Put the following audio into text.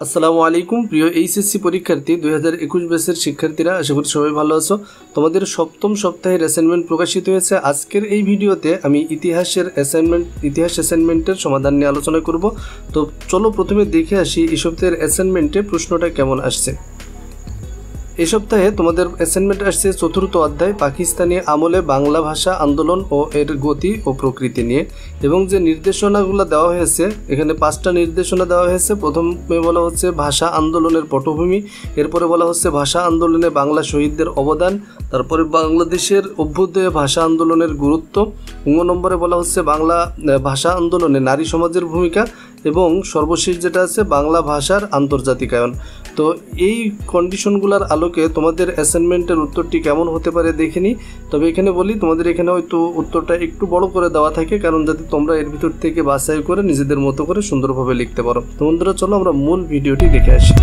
আসসালামু আলাইকুম, প্রিয় এইচএসসি পরীক্ষার্থী, দুই হাজার একুশ ব্যাচের শিক্ষার্থীরা, আশা করি সবাই ভালো আছো। তোমাদের সপ্তম সপ্তাহের অ্যাসাইনমেন্ট প্রকাশিত হয়েছে। আজকের এই ভিডিওতে আমি ইতিহাসের অ্যাসাইনমেন্ট ইতিহাস অ্যাসাইনমেন্টের সমাধান নিয়ে আলোচনা করব। তো চলো প্রথমে দেখে আসি এই সপ্তাহের অ্যাসাইনমেন্টে প্রশ্নটা কেমন আসছে। এই সপ্তাহে তোমাদের অ্যাসাইনমেন্ট আসছে চতুর্থ অধ্যায়, পাকিস্তানি আমলে বাংলা ভাষা আন্দোলন ও এর গতি ও প্রকৃতি নিয়ে। এবং যে নির্দেশনাগুলো দেওয়া হয়েছে, এখানে পাঁচটা নির্দেশনা দেওয়া হয়েছে। প্রথমে বলা হচ্ছে ভাষা আন্দোলনের পটভূমি, এরপরে বলা হচ্ছে ভাষা আন্দোলনে বাংলা শহীদদের অবদান, তারপরে বাংলাদেশের অভ্যুদয়ে ভাষা আন্দোলনের গুরুত্ব অঙ্গ নম্বরে বলা হচ্ছে বাংলা ভাষা আন্দোলনে নারী সমাজের ভূমিকা, এবং সর্বশেষ যেটা আছে বাংলা ভাষার আন্তর্জাতিকায়ন। তো এই কন্ডিশনগুলোর আলোকে তোমাদের অ্যাসাইনমেন্টের উত্তরটি কেমন হতে পারে দেখে নিই তবে এখানে বলি, তোমাদের এখানে হয়তো উত্তরটা একটু বড় করে দেওয়া থাকে, কারণ যাতে তোমরা এর ভিতর থেকে বাছাই করে নিজেদের মতো করে সুন্দরভাবে লিখতে পারো। তো বন্ধুরা, চলো আমরা মূল ভিডিওটি দেখে আসি।